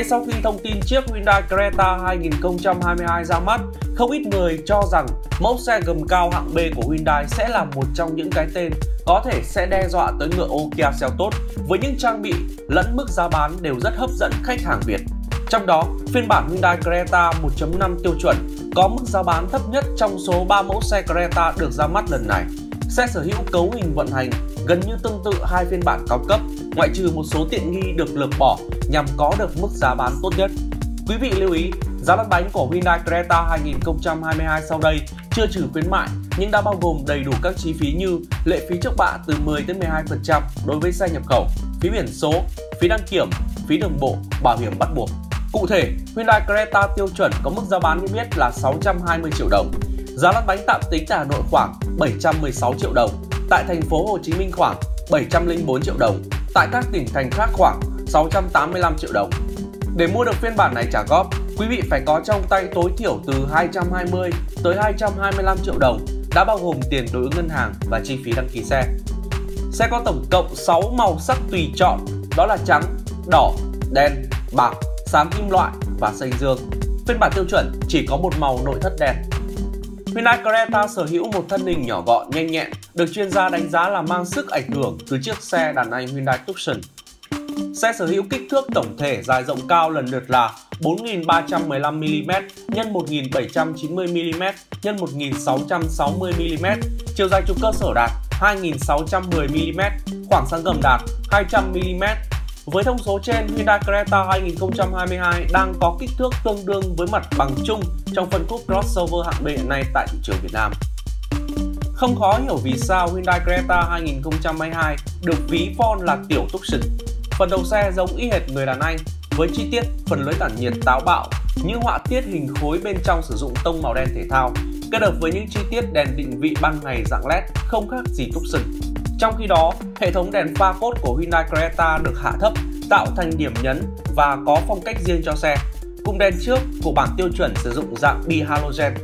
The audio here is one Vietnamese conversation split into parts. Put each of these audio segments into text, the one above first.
Ngay sau khi thông tin chiếc Hyundai Creta 2022 ra mắt, không ít người cho rằng mẫu xe gầm cao hạng B của Hyundai sẽ là một trong những cái tên có thể sẽ đe dọa tới ngựa ô Kia Seltos với những trang bị lẫn mức giá bán đều rất hấp dẫn khách hàng Việt. Trong đó, phiên bản Hyundai Creta 1.5 tiêu chuẩn có mức giá bán thấp nhất trong số 3 mẫu xe Creta được ra mắt lần này. Xe sở hữu cấu hình vận hành gần như tương tự hai phiên bản cao cấp, ngoại trừ một số tiện nghi được lược bỏ nhằm có được mức giá bán tốt nhất. Quý vị lưu ý, giá lăn bánh của Hyundai Creta 2022 sau đây chưa trừ khuyến mại nhưng đã bao gồm đầy đủ các chi phí như lệ phí trước bạ từ 10 đến 12% đối với xe nhập khẩu, phí biển số, phí đăng kiểm, phí đường bộ, bảo hiểm bắt buộc. Cụ thể, Hyundai Creta tiêu chuẩn có mức giá bán niêm yết là 620 triệu đồng. Giá lăn bánh tạm tính tại Hà Nội khoảng 716 triệu đồng, tại thành phố Hồ Chí Minh khoảng 704 triệu đồng, tại các tỉnh thành khác khoảng 685 triệu đồng. Để mua được phiên bản này trả góp, quý vị phải có trong tay tối thiểu từ 220 tới 225 triệu đồng, đã bao gồm tiền đối ứng ngân hàng và chi phí đăng ký xe. Xe có tổng cộng 6 màu sắc tùy chọn, đó là trắng, đỏ, đen, bạc, xám kim loại và xanh dương. Phiên bản tiêu chuẩn chỉ có một màu nội thất đen. Hyundai Creta sở hữu một thân hình nhỏ gọn, nhanh nhẹn, được chuyên gia đánh giá là mang sức ảnh hưởng từ chiếc xe đàn anh Hyundai Tucson. Xe sở hữu kích thước tổng thể dài rộng cao lần lượt là 4.315 mm x 1.790 mm x 1.660 mm, chiều dài trục cơ sở đạt 2.610 mm, khoảng sáng gầm đạt 200mm. Với thông số trên, Hyundai Creta 2022 đang có kích thước tương đương với mặt bằng chung trong phân khúc crossover hạng B hiện nay tại thị trường Việt Nam. Không khó hiểu vì sao Hyundai Creta 2022 được ví von là tiểu Tucson. Phần đầu xe giống y hệt người đàn anh với chi tiết phần lưới tản nhiệt táo bạo, những họa tiết hình khối bên trong sử dụng tông màu đen thể thao, kết hợp với những chi tiết đèn định vị ban ngày dạng LED không khác gì Tucson. Trong khi đó, hệ thống đèn pha cốt của Hyundai Creta được hạ thấp, tạo thành điểm nhấn và có phong cách riêng cho xe. Cùng đèn trước của bản tiêu chuẩn sử dụng dạng bi halogen.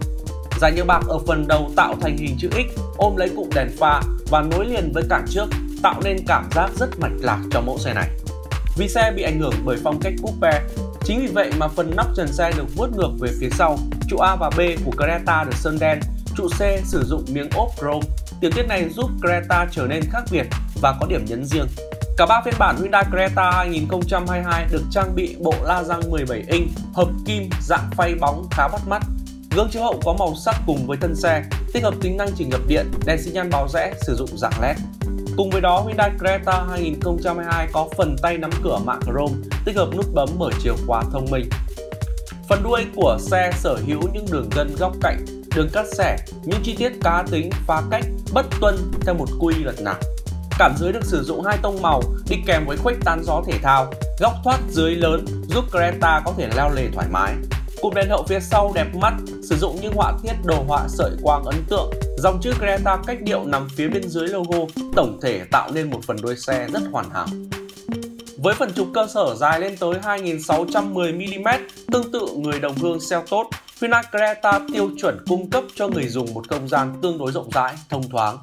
Dải nhựa bạc ở phần đầu tạo thành hình chữ X ôm lấy cụm đèn pha và nối liền với cản trước, tạo nên cảm giác rất mạch lạc cho mẫu xe này. Vì xe bị ảnh hưởng bởi phong cách coupe, chính vì vậy mà phần nóc trần xe được vuốt ngược về phía sau. Trụ A và B của Creta được sơn đen, trụ C sử dụng miếng ốp chrome. Tiểu tiết này giúp Creta trở nên khác biệt và có điểm nhấn riêng. Cả ba phiên bản Hyundai Creta 2022 được trang bị bộ la răng 17 inch hợp kim dạng phay bóng khá bắt mắt. Gương chiếu hậu có màu sắc cùng với thân xe, tích hợp tính năng chỉnh ngập điện, đèn xi nhan báo rẽ sử dụng dạng LED. Cùng với đó, Hyundai Creta 2022 có phần tay nắm cửa mạ chrome, tích hợp nút bấm mở chìa khóa thông minh. Phần đuôi của xe sở hữu những đường gân góc cạnh, đường cắt xẻ, những chi tiết cá tính, phá cách, bất tuân theo một quy luật nào. Cảm dưới được sử dụng hai tông màu đi kèm với khuếch tán gió thể thao, góc thoát dưới lớn giúp Creta có thể leo lề thoải mái. Cụm đèn hậu phía sau đẹp mắt, sử dụng những họa tiết đồ họa sợi quang ấn tượng. Dòng chữ Creta cách điệu nằm phía bên dưới logo, tổng thể tạo nên một phần đuôi xe rất hoàn hảo. Với phần trục cơ sở dài lên tới 2610mm, tương tự người đồng hương Seltos, Vinacreta tiêu chuẩn cung cấp cho người dùng một không gian tương đối rộng rãi, thông thoáng.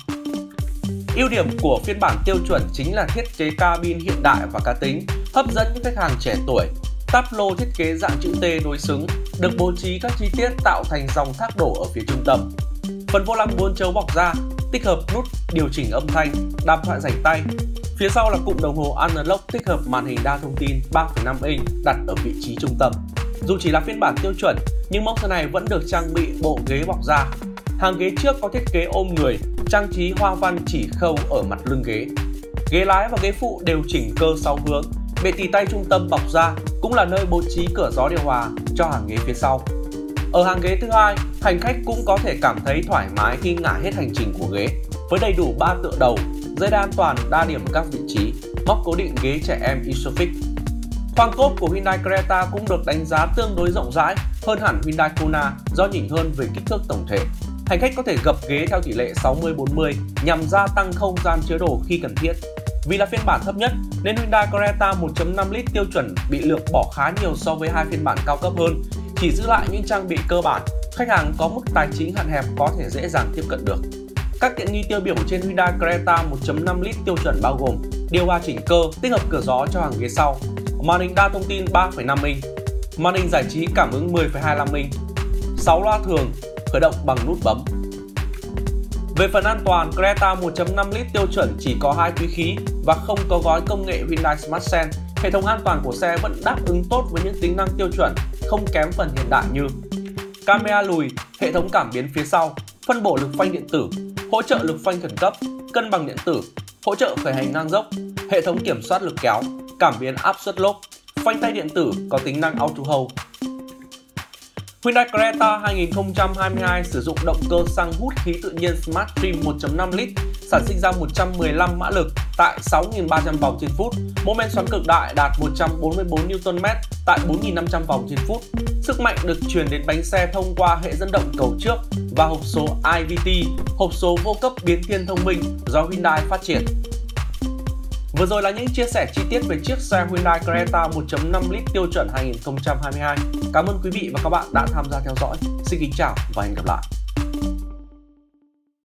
Ưu điểm của phiên bản tiêu chuẩn chính là thiết kế cabin hiện đại và cá tính, hấp dẫn những khách hàng trẻ tuổi Táp lô thiết kế dạng chữ T đối xứng, được bố trí các chi tiết tạo thành dòng thác đổ ở phía trung tâm. Phần vô lăng bốn chấu bọc da, tích hợp nút điều chỉnh âm thanh, đàm thoại rảnh tay. Phía sau là cụm đồng hồ analog tích hợp màn hình đa thông tin 3,5 inch đặt ở vị trí trung tâm. Dù chỉ là phiên bản tiêu chuẩn, nhưng mẫu xe này vẫn được trang bị bộ ghế bọc da. Hàng ghế trước có thiết kế ôm người, trang trí hoa văn chỉ khâu ở mặt lưng ghế. Ghế lái và ghế phụ đều chỉnh cơ 6 hướng, Bệ tì tay trung tâm bọc da cũng là nơi bố trí cửa gió điều hòa cho hàng ghế phía sau. Ở hàng ghế thứ hai, hành khách cũng có thể cảm thấy thoải mái khi ngả hết hành trình của ghế với đầy đủ ba tựa đầu, dây đan toàn đa điểm các vị trí, móc cố định ghế trẻ em Isofix. Khoang cốp của Hyundai Creta cũng được đánh giá tương đối rộng rãi hơn hẳn Hyundai Kona do nhỉnh hơn về kích thước tổng thể. Hành khách có thể gập ghế theo tỷ lệ 60-40 nhằm gia tăng không gian chứa đồ khi cần thiết vì là phiên bản thấp nhất nên Hyundai Creta 1.5 lít tiêu chuẩn bị lược bỏ khá nhiều so với hai phiên bản cao cấp hơn, chỉ giữ lại những trang bị cơ bản, khách hàng có mức tài chính hạn hẹp có thể dễ dàng tiếp cận được. Các tiện nghi tiêu biểu trên Hyundai Creta 1.5 lít tiêu chuẩn bao gồm điều hòa chỉnh cơ, tích hợp cửa gió cho hàng ghế sau, màn hình đa thông tin 3,5 inch, màn hình giải trí cảm ứng 10,25 inch, 6 loa thường, khởi động bằng nút bấm. Về phần an toàn, Creta 1.5 lít tiêu chuẩn chỉ có hai túi khí và không có gói công nghệ Hyundai Smart Sense. Hệ thống an toàn của xe vẫn đáp ứng tốt với những tính năng tiêu chuẩn, không kém phần hiện đại như camera lùi, hệ thống cảm biến phía sau, phân bổ lực phanh điện tử, hỗ trợ lực phanh khẩn cấp, cân bằng điện tử, hỗ trợ khởi hành ngang dốc, hệ thống kiểm soát lực kéo, cảm biến áp suất lốp, phanh tay điện tử có tính năng auto hold. Hyundai Creta 2022 sử dụng động cơ xăng hút khí tự nhiên Smart Stream 1.5 lít, sản sinh ra 115 mã lực tại 6.300 vòng trên phút, mô men xoắn cực đại đạt 144 Nm tại 4.500 vòng trên phút. Sức mạnh được truyền đến bánh xe thông qua hệ dẫn động cầu trước và hộp số IVT, hộp số vô cấp biến thiên thông minh do Hyundai phát triển. Vừa rồi là những chia sẻ chi tiết về chiếc xe Hyundai Creta 1.5 lít tiêu chuẩn 2022. Cảm ơn quý vị và các bạn đã tham gia theo dõi. Xin kính chào và hẹn gặp lại.